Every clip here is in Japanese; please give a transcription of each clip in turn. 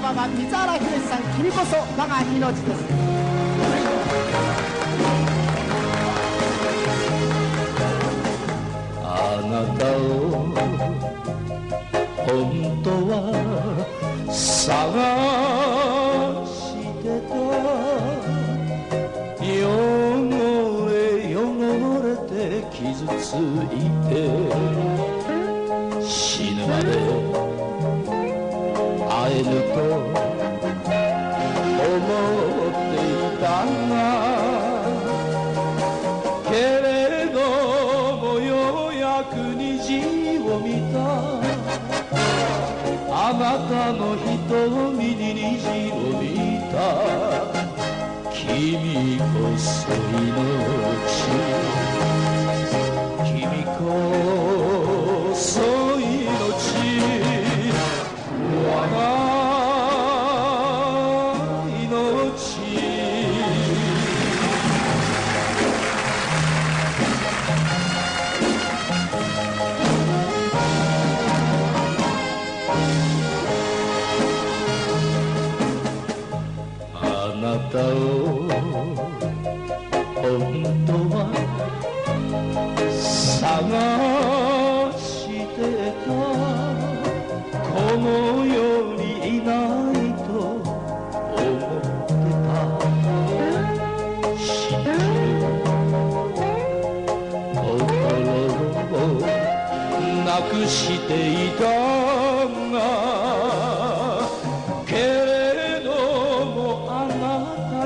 ラバマ水原宏さん君こそ我が命です。あなたを本当は探してた。汚れ汚れて傷ついて。会えぬと思っていた。がけれどもようやく虹を見た。あなたの瞳に虹を見た。君こそ命。たを本当は探してた。この世にいないと思ってた。知ってる心をなくしていた。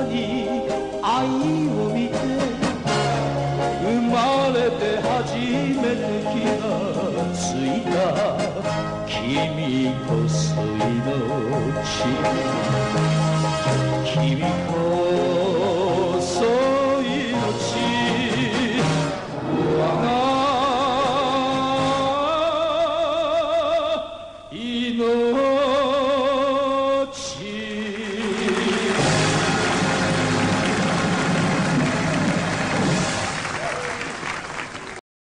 に愛を見て生まれて初めて気がついた君こそ命